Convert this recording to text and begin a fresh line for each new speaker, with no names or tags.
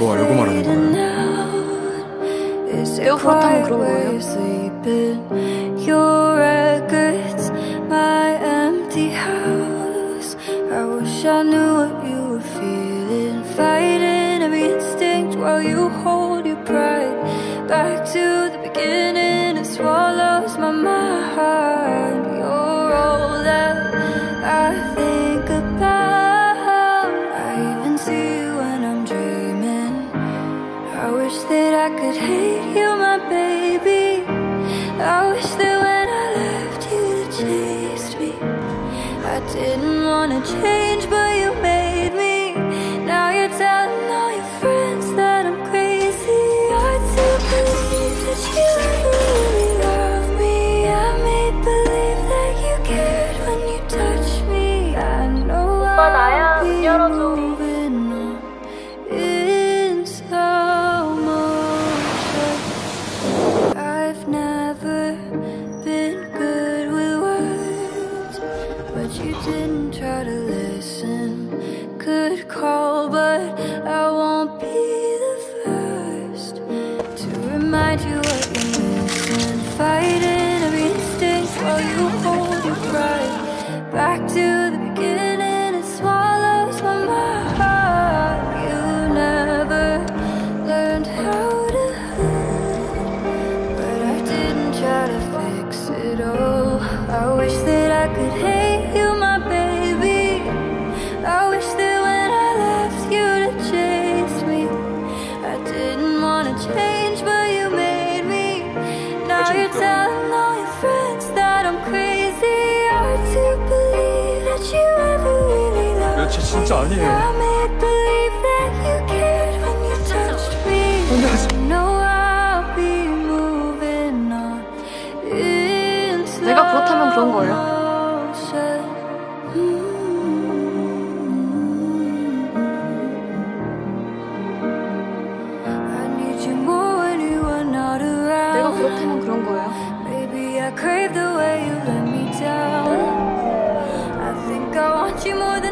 뭐 알고 말하는 거야?
내가 그렇다면 그런 거예요. wish that I could hate you, my baby. I wish that when I left you, you chased me. I didn't wanna change, but you made me. Now you're telling all your friends that I'm crazy. I do believe that you really loved me. I made believe that you cared when you touched me. I know I'll be you didn't try to listen. Could call, but I won't be the first to remind you 진짜 아니에요. 내가 그렇다면 그런 거예요. want you
more
than